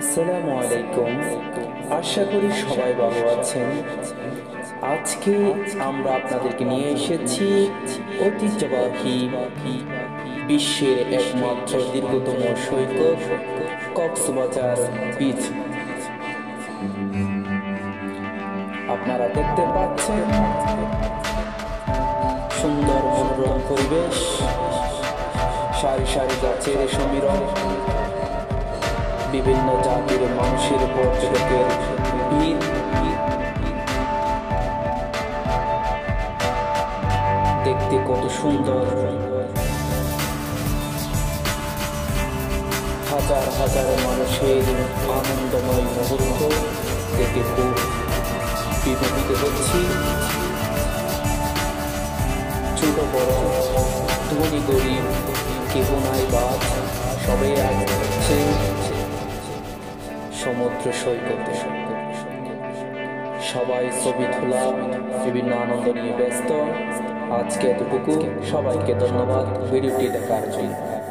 আসসালামু আলাইকুম। আশা করি সবাই ভালো আছেন। আজকে আমরা আপনাদেরকে নিয়ে এসেছি ঐতিহ্যবাহী বিশ্বের একমাত্র দীর্ঘতম সৈকত কক্সবাজার বিচ আপনারা দেখতে পাচ্ছেন সুন্দর মনোরম পরিবেশ, সারি সারি গাছের সমীরণ। বিভিন্ন জাতির মানুষের পর্যটকের ভিড় দেখতে কত সুন্দর। হাজার হাজার মানুষের আনন্দময় মুহূর্ত দেখে খুব বিমোহিত হচ্ছি। ছোট, বড়, ধনী, গরিব, কেহ নাই বাদ সবাই আসছে সমুদ্র সৈকতে। সবাই ছবি তোলা, বিভিন্ন আনন্দ নিয়ে ব্যস্ত। আজকে এতটুকু। সবাইকে ধন্যবাদ। ভিডিওটি দেখার জন্য।